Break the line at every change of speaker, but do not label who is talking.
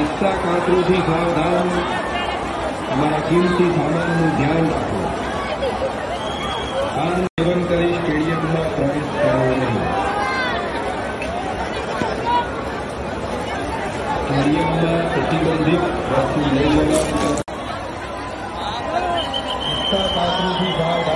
રસ્તા કાતરુંથી સાવધાન તમારા કિંમતી સામાનનું ધ્યાન રાખો આ સેવન કરી સ્ટેડિયમમાં પ્રવેશ કરવો નહીં સ્ટેડિયમમાં પ્રતિબંધિત વસ્તુ લઈ લેવા રસ્તા કાતરુંથી સાવધાન